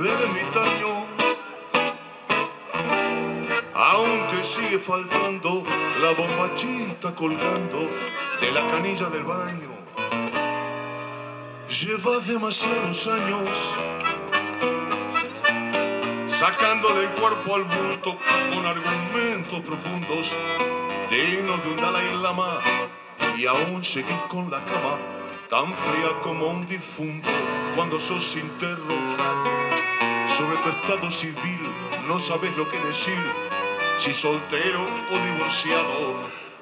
ermitaño, aún te sigue faltando la bombachita colgando de la canilla del baño. Lleva demasiados años sacándole el cuerpo al bulto con argumentos profundos dignos de un Dalai Lama y aún seguís con la cama tan fría como un difunto cuando sos interrogado sobre tu estado civil no sabes lo que decir. Si soltero o divorciado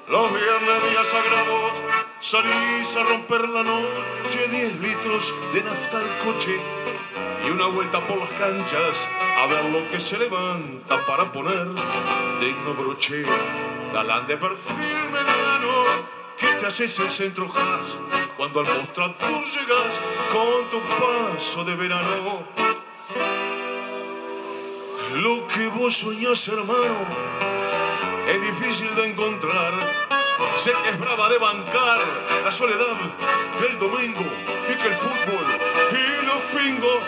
los viernes días sagrados salís a romper la noche 10 litros de nafta al coche y una vuelta por las canchas a ver lo que se levanta para poner. Digno broche galán de perfil mediano que te haces el centro jazz cuando al mostrador llegas con tu paso de verano lo que vos soñás hermano es difícil de encontrar sé que es brava de bancar la soledad del domingo y que el fútbol y los pingos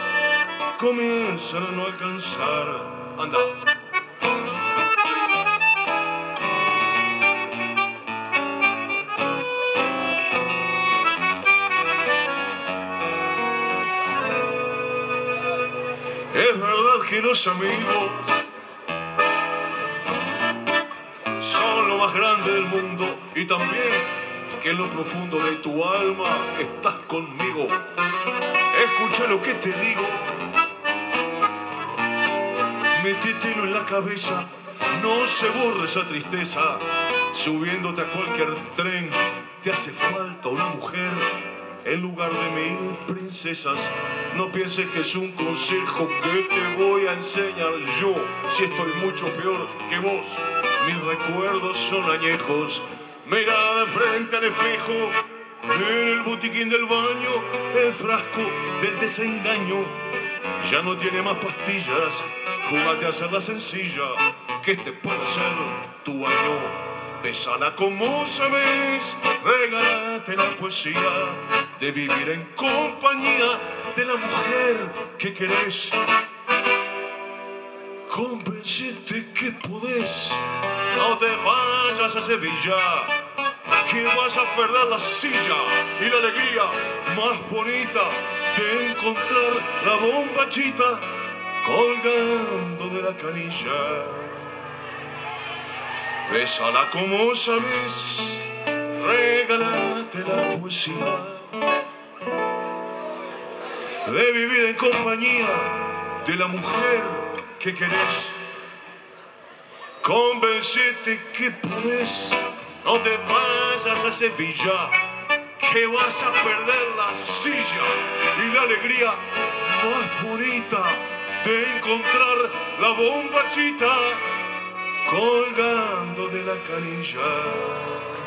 comienzan a no alcanzar. Anda. Es verdad que los amigos son lo más grande del mundo y también que en lo profundo de tu alma estás conmigo. Escucha lo que te digo. Métetelo en la cabeza, no se borre esa tristeza. Subiéndote a cualquier tren, te hace falta una mujer en lugar de mil princesas. No pienses que es un consejo que te voy a enseñar yo, si estoy mucho peor que vos. Mis recuerdos son añejos. Mira de frente al espejo, en el botiquín del baño, el frasco del desengaño. Ya no tiene más pastillas, júgate a hacerla sencilla, que este puede ser tu año. Besala como sabes, regálate la poesía de vivir en compañía de la mujer que querés. Convencete que podés, no te vayas a Sevilla, que vas a perder la silla y la alegría más bonita de encontrar la bombachita colgando de la canilla. Bésala como sabes, regálate la poesía de vivir en compañía de la mujer que querés. Convencete que podés, no te vayas a Sevilla, que vas a perder la silla y la alegría más bonita de encontrar la bombachita colgando de la canilla.